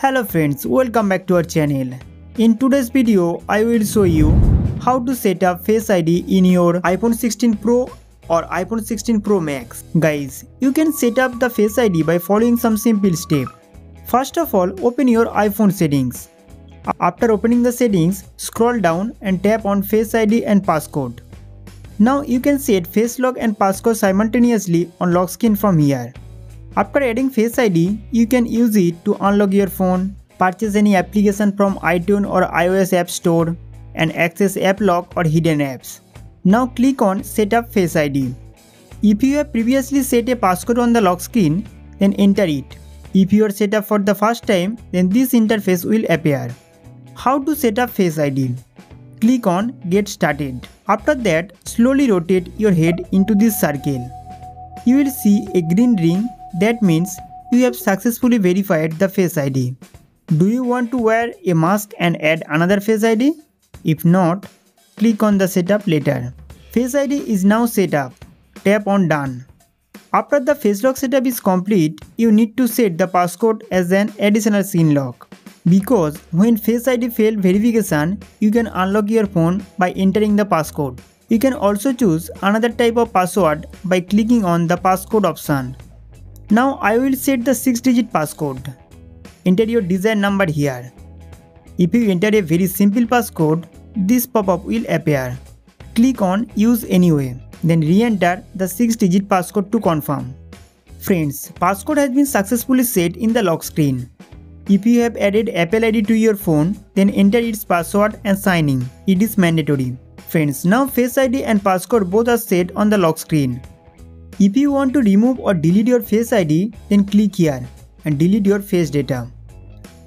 Hello friends, welcome back to our channel. In today's video, I will show you how to set up Face ID in your iPhone 16 Pro or iPhone 16 Pro Max. Guys, you can set up the Face ID by following some simple steps. First of all, open your iPhone settings. After opening the settings, scroll down and tap on Face ID and passcode. Now you can set face lock and passcode simultaneously on lock screen from here. After adding Face ID, you can use it to unlock your phone, purchase any application from iTunes or iOS App Store, and access app lock or hidden apps. Now click on Setup Face ID. If you have previously set a passcode on the lock screen, then enter it. If you are set up for the first time, then this interface will appear. How to set up Face ID? Click on Get Started. After that, slowly rotate your head into this circle. You will see a green ring that means you have successfully verified the Face ID. Do you want to wear a mask and add another Face ID? If not, click on the setup later. Face ID is now set up. Tap on done. After the face lock setup is complete, you need to set the passcode as an additional screen lock. Because when Face ID fail verification, you can unlock your phone by entering the passcode. You can also choose another type of password by clicking on the passcode option. Now I will set the 6 digit passcode. Enter your desired number here. If you enter a very simple passcode, this pop-up will appear. Click on use anyway, then re-enter the 6 digit passcode to confirm. Friends, passcode has been successfully set in the lock screen. If you have added Apple ID to your phone, then enter its password and sign in. It is mandatory. Friends, now Face ID and passcode both are set on the lock screen. If you want to remove or delete your Face ID, then click here and delete your face data.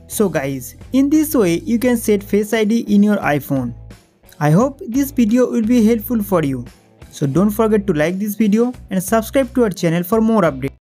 So guys, in this way you can set Face ID in your iPhone. I hope this video will be helpful for you. So don't forget to like this video and subscribe to our channel for more updates.